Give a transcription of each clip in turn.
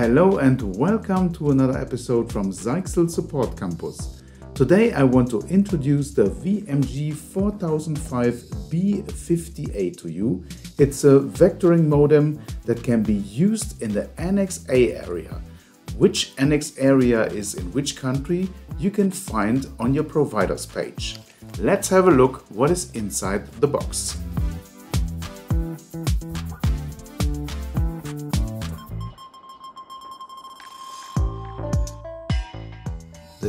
Hello and welcome to another episode from Zyxel Support Campus. Today I want to introduce the VMG 4005B50A to you. It's a vectoring modem that can be used in the Annex A area. Which Annex area is in which country you can find on your provider's page. Let's have a look what is inside the box.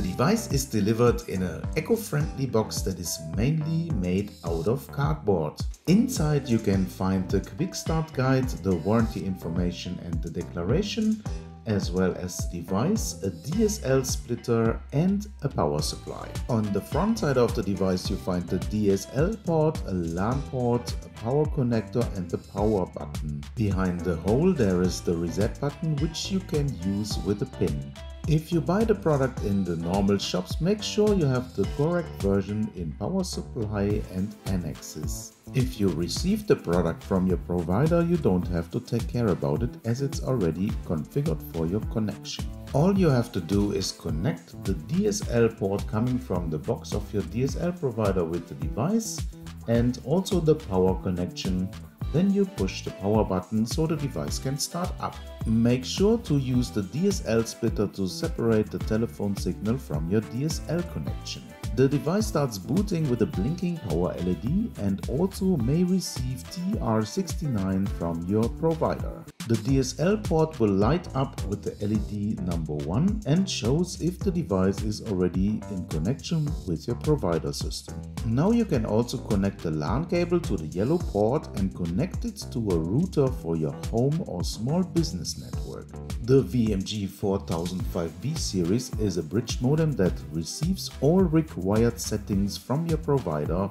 The device is delivered in an eco-friendly box that is mainly made out of cardboard. Inside you can find the quick start guide, the warranty information and the declaration, as well as the device, a DSL splitter and a power supply. On the front side of the device you find the DSL port, a LAN port, a power connector and the power button. Behind the hole there is the reset button which you can use with a pin. If you buy the product in the normal shops, make sure you have the correct version in power supply and annexes. If you receive the product from your provider, you don't have to take care about it as it's already configured for your connection. All you have to do is connect the DSL port coming from the box of your DSL provider with the device and also the power connection then you push the power button so the device can start up. Make sure to use the DSL splitter to separate the telephone signal from your DSL connection. The device starts booting with a blinking power LED and also may receive TR69 from your provider. The DSL port will light up with the LED number 1 and shows if the device is already in connection with your provider system. Now you can also connect the LAN cable to the yellow port and connect it to a router for your home or small business network. The VMG 4005B series is a bridge modem that receives all required settings from your provider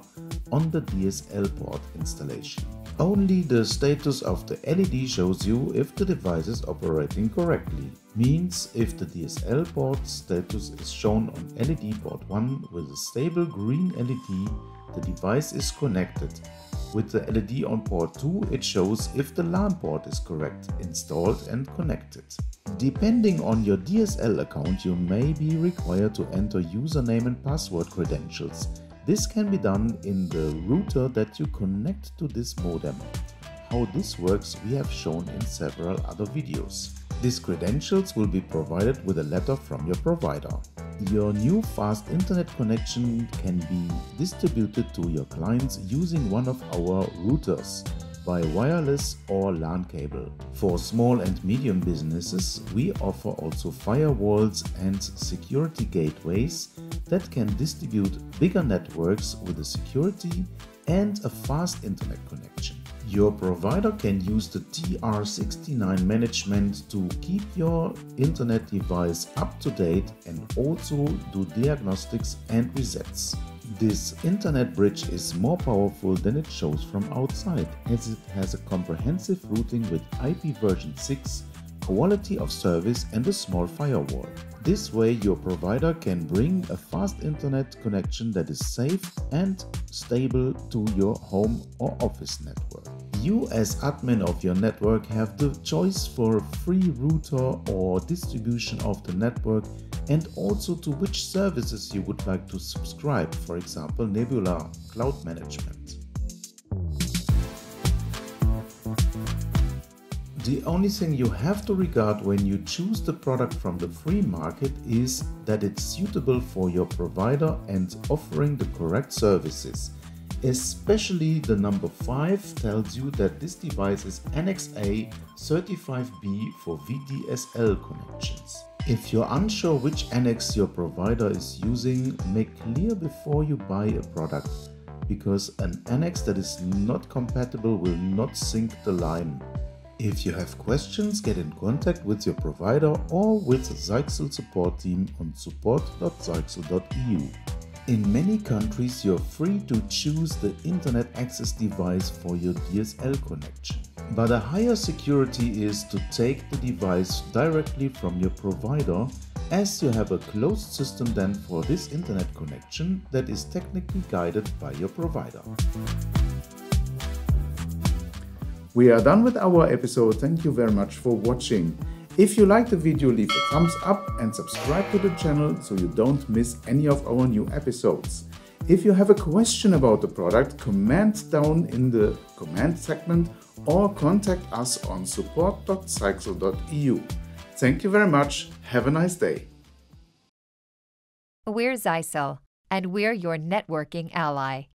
on the DSL port installation. Only the status of the LED shows you if the device is operating correctly. Means if the DSL port status is shown on LED port 1 with a stable green LED, the device is connected with the LED on port 2, it shows if the LAN port is correct, installed and connected. Depending on your DSL account, you may be required to enter username and password credentials. This can be done in the router that you connect to this modem. How this works we have shown in several other videos. These credentials will be provided with a letter from your provider. Your new fast internet connection can be distributed to your clients using one of our routers by wireless or LAN cable. For small and medium businesses, we offer also firewalls and security gateways that can distribute bigger networks with a security and a fast internet connection. Your provider can use the TR69 management to keep your internet device up to date and also do diagnostics and resets. This internet bridge is more powerful than it shows from outside as it has a comprehensive routing with IP version 6, quality of service and a small firewall. This way your provider can bring a fast internet connection that is safe and stable to your home or office network. You as admin of your network have the choice for a free router or distribution of the network and also to which services you would like to subscribe, for example Nebula Cloud Management. The only thing you have to regard when you choose the product from the free market is that it's suitable for your provider and offering the correct services Especially the number 5 tells you that this device is Annex A 35B for VDSL connections. If you're unsure which annex your provider is using, make clear before you buy a product because an annex that is not compatible will not sync the line. If you have questions, get in contact with your provider or with the Zyxel support team on support.zyxel.eu. In many countries, you're free to choose the internet access device for your DSL connection. But a higher security is to take the device directly from your provider as you have a closed system then for this internet connection that is technically guided by your provider. We are done with our episode. Thank you very much for watching. If you like the video, leave a thumbs up and subscribe to the channel so you don't miss any of our new episodes. If you have a question about the product, comment down in the comment segment or contact us on support.zyxel.eu. Thank you very much. Have a nice day. We're Zyxel, and we're your networking ally.